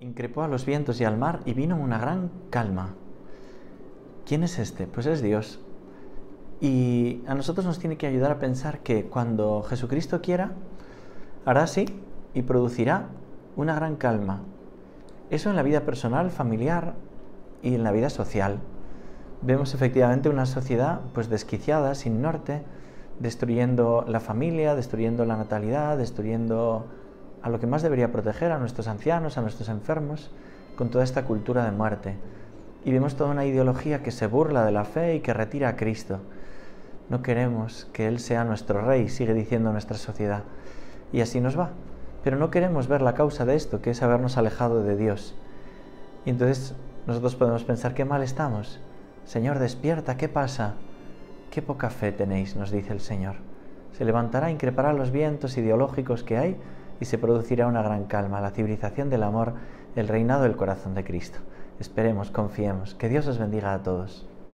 increpó a los vientos y al mar y vino una gran calma. ¿Quién es este? Pues es Dios. Y a nosotros nos tiene que ayudar a pensar que cuando Jesucristo quiera, hará así y producirá una gran calma. Eso en la vida personal, familiar y en la vida social. Vemos efectivamente una sociedad pues desquiciada, sin norte, destruyendo la familia, destruyendo la natalidad, destruyendo a lo que más debería proteger, a nuestros ancianos, a nuestros enfermos, con toda esta cultura de muerte. Y vemos toda una ideología que se burla de la fe y que retira a Cristo. No queremos que Él sea nuestro rey, sigue diciendo nuestra sociedad. Y así nos va. Pero no queremos ver la causa de esto, que es habernos alejado de Dios. Y entonces nosotros podemos pensar, qué mal estamos. Señor, despierta, ¿qué pasa? Qué poca fe tenéis, nos dice el Señor. Se levantará, increpará los vientos ideológicos que hay y se producirá una gran calma, la civilización del amor, el reinado del corazón de Cristo. Esperemos, confiemos. Que Dios os bendiga a todos.